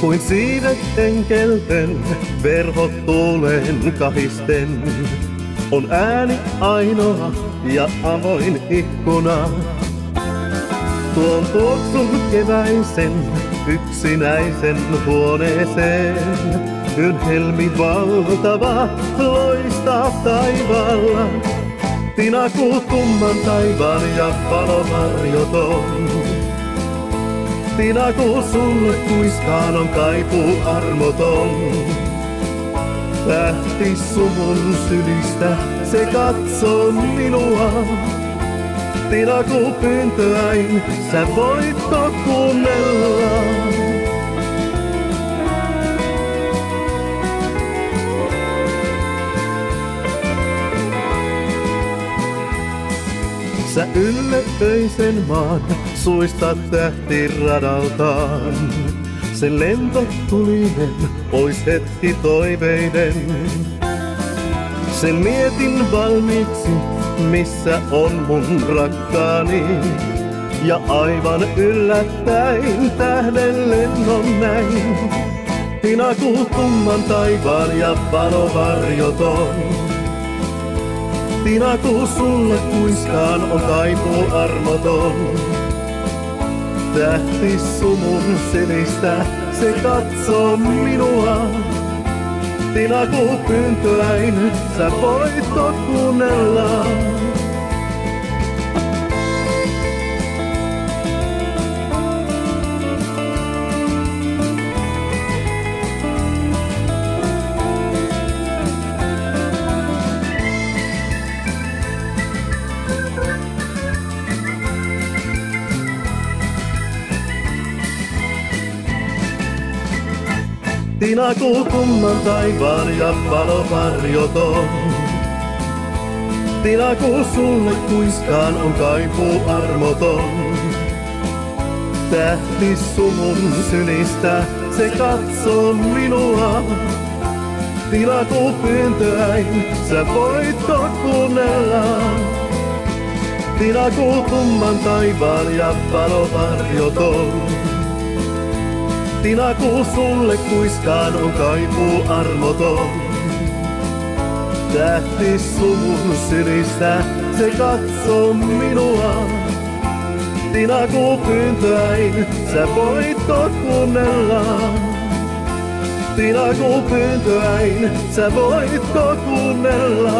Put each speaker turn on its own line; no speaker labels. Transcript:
Kuin siivet enkelten, verhot tuuleen kahisten. On ääni ainoa ja avoin ikkuna. Tuon tuoksun keväisen yksinäisen huoneeseen. Yön helmi valtava loistaa taivaalla. Tinakuu tumman taivaan ja valovarjoton. Tinakuu sulle kuiskaan on kaipuu armoton. Tähti suvun sylistä, se katsoo minua. Tinakuu pyyntöäin, sä voitko kuunnella. Sä ylle öisen maan, suistat tähtiradaltaan. Sen lento tulinen, pois hetki toiveiden. Sen mietin valmiiksi, missä on mun rakkaani. Ja aivan yllättäin tähden lennon näin. Tinakuu tumman taivaan ja valovarjoton. Tinakuu sulle kuiskaan on kaipuu armoton. Tähti sumun sinistä, se katsoo minua. Tinakuu pyyntöäin, sä voit kuunnella. Tinakuu tumman taivaan ja valovarjoton. Tinakuu sulle kuiskaan on kaipuu armoton. Tähti sumun synistä, se katsoo minua. Tinakuu pyyntöäin, sä voitko kuunnella. Tinakuu tumman taivaan ja valovarjoton. Tinakuu sulle kuiskaan on kaipuu armoton. Tähti sumun sinistä, se katsoo minua. Tinakuu pyyntöäin, sä voitko kuunnella. Tinakuu pyyntöäin, sä voitko kuunnella.